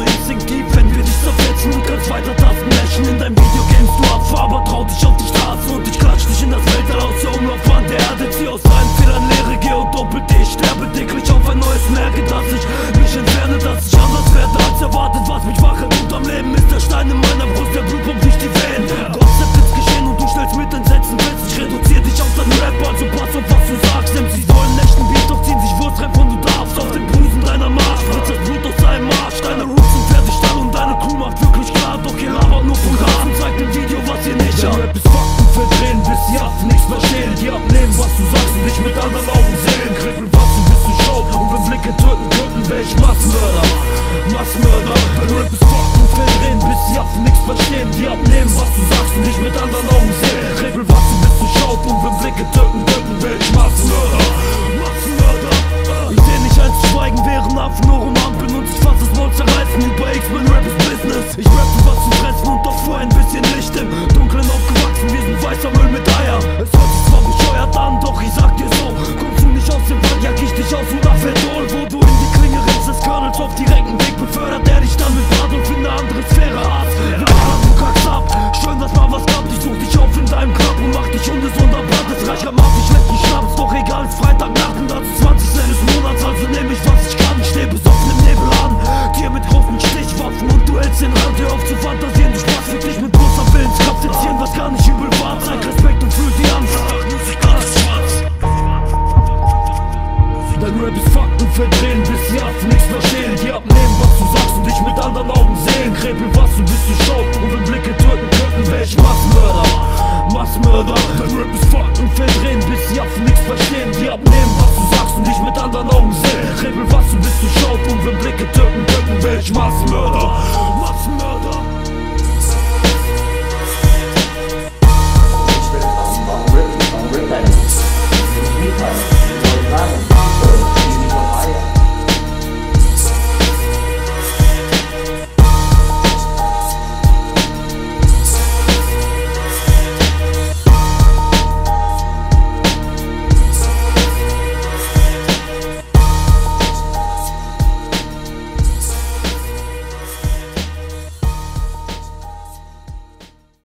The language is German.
nur instinktiv Wenn wir dich zerfetzen, und kannst weiter Tasten löschen In deinem Video games du ab, aber trau dich auf die Straße Und ich klatsch dich in das Weltall aus. Der Umlaufbahn der Erde Zieh aus deinen Fehlern Lehre, geh und doppelt dich Sterbe täglich auf ein neues Lehrgedanken ist Fakten verdrehen, bis die Affen nichts verstehen. Die abnehmen, was du sagst und dich mit anderen Augen sehen. Was du bist du schau und wenn Blicke töten könnten, wär ich Massenmörder. Massenmörder. Dein Rap ist Fakten verdrehen, bis die Affen nichts verstehen. Die abnehmen, was du sagst und dich mit anderen Augen sehen. Was du bist du schau und wenn Blicke töten könnten, wär ich Massenmörder. Massenmörder. Ich seh nicht als Schweigen, während Affen nur und sich fast das Maul zerreißen. Über X, mein Rap ist Business. Ich rappe was zu fressen und doch du hältst den Rand. Hör auf zu fantasieren, du Spaß für dich mit großer Willenskraft. Jetzt was gar nicht übel war. Zeig Respekt und fühl die Angst. Dein Rap ist Fakten verdrehen, bis die Affen nichts verstehen. Die abnehmen, was du sagst und dich mit anderen Augen sehen. Krempel, was du bist, du schaut. Und wenn Blicke töten könnten, wär ich Massenmörder. Massenmörder. Dein Rap ist Fakten verdrehen, bis die Affen nichts verstehen. Die abnehmen, was du sagst und dich mit anderen Augen sehen. Krempel, was du bist, du schaut. Und wenn Blicke töten könnten, wär ich Massenmörder.